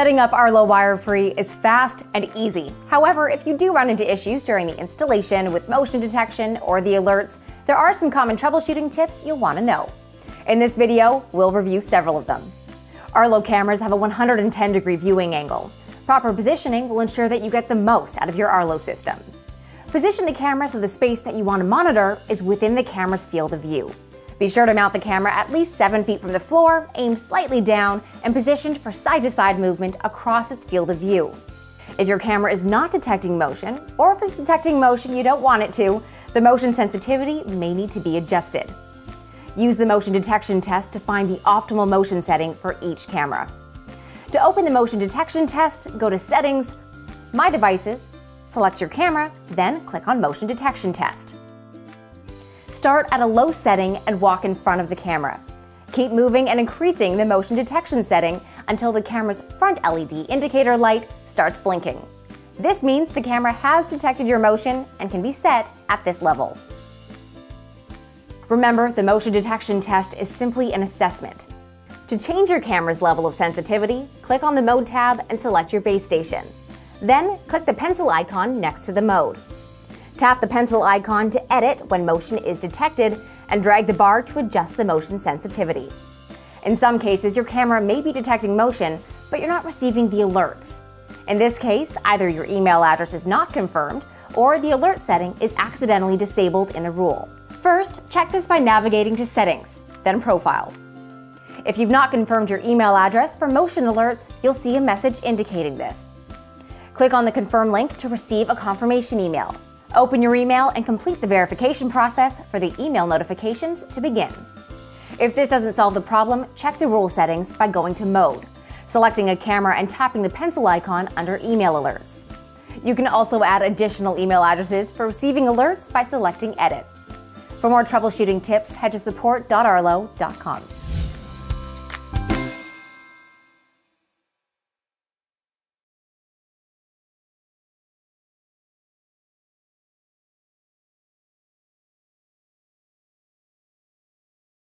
Setting up Arlo wire-free is fast and easy. However, if you do run into issues during the installation with motion detection or the alerts, there are some common troubleshooting tips you'll want to know. In this video, we'll review several of them. Arlo cameras have a 110 degree viewing angle. Proper positioning will ensure that you get the most out of your Arlo system. Position the camera so the space that you want to monitor is within the camera's field of view. Be sure to mount the camera at least 7 feet from the floor, aimed slightly down, and positioned for side-to-side -side movement across its field of view. If your camera is not detecting motion, or if it's detecting motion you don't want it to, the motion sensitivity may need to be adjusted. Use the motion detection test to find the optimal motion setting for each camera. To open the motion detection test, go to Settings, My Devices, select your camera, then click on Motion Detection Test. Start at a low setting and walk in front of the camera. Keep moving and increasing the motion detection setting until the camera's front LED indicator light starts blinking. This means the camera has detected your motion and can be set at this level. Remember, the motion detection test is simply an assessment. To change your camera's level of sensitivity, click on the Mode tab and select your base station. Then, click the pencil icon next to the mode. Tap the pencil icon to edit when motion is detected and drag the bar to adjust the motion sensitivity. In some cases, your camera may be detecting motion, but you're not receiving the alerts. In this case, either your email address is not confirmed or the alert setting is accidentally disabled in the rule. First, check this by navigating to Settings, then Profile. If you've not confirmed your email address for motion alerts, you'll see a message indicating this. Click on the Confirm link to receive a confirmation email. Open your email and complete the verification process for the email notifications to begin. If this doesn't solve the problem, check the rule settings by going to Mode, selecting a camera and tapping the pencil icon under Email Alerts. You can also add additional email addresses for receiving alerts by selecting Edit. For more troubleshooting tips, head to support.arlo.com.